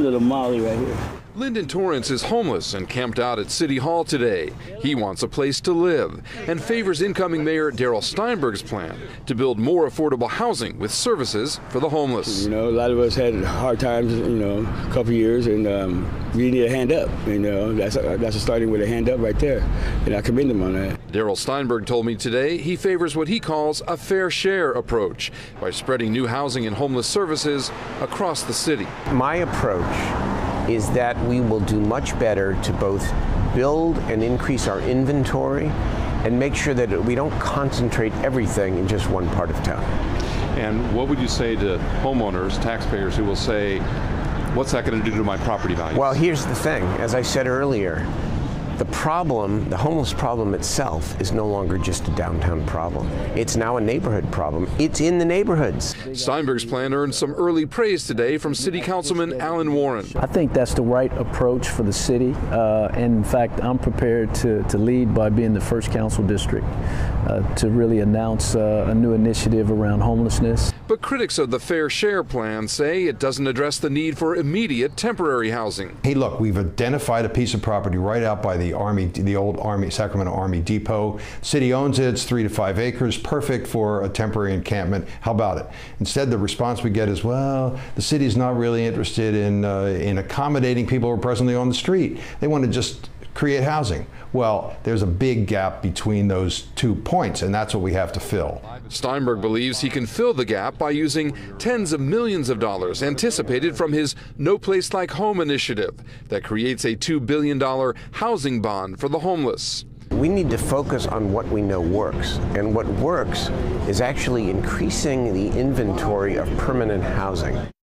little Molly right here. Lyndon Torrance is homeless and camped out at City Hall today. He wants a place to live and favors incoming Mayor Darrell Steinberg's plan to build more affordable housing with services for the homeless. You know, a lot of us had hard times, you know, a couple years, and um, we need a hand up. You know, that's that's starting with a hand up right there, and I commend him on that. Darrell Steinberg told me today he favors what he calls a fair share approach by spreading new housing and homeless services across the city. My approach is that we will do much better to both build and increase our inventory and make sure that we don't concentrate everything in just one part of town. And what would you say to homeowners, taxpayers who will say, what's that going to do to my property value? Well, here's the thing. As I said earlier, the problem, the homeless problem itself, is no longer just a downtown problem. It's now a neighborhood problem. It's in the neighborhoods. Steinberg's plan earned some early praise today from City Councilman Allen Warren. I think that's the right approach for the city. Uh, and in fact, I'm prepared to, to lead by being the first council district uh, to really announce uh, a new initiative around homelessness. But critics of the Fair Share plan say it doesn't address the need for immediate temporary housing. Hey, look, we've identified a piece of property right out by the Army, the old Army, Sacramento Army Depot. City owns it, it's three to five acres, perfect for a temporary encampment. How about it? Instead, the response we get is, well, the city's not really interested in, uh, in accommodating people who are presently on the street. They want to just create housing. Well, there's a big gap between those two points, and that's what we have to fill. Steinberg believes he can fill the gap by using tens of millions of dollars anticipated from his No Place Like Home initiative that creates a $2 billion housing bond for the homeless. We need to focus on what we know works. And what works is actually increasing the inventory of permanent housing.